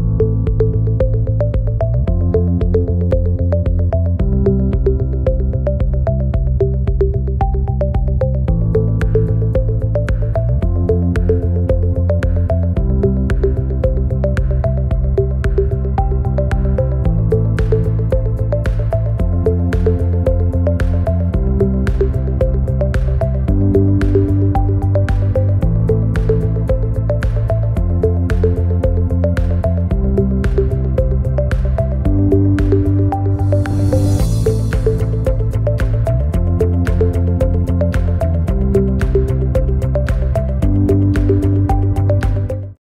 you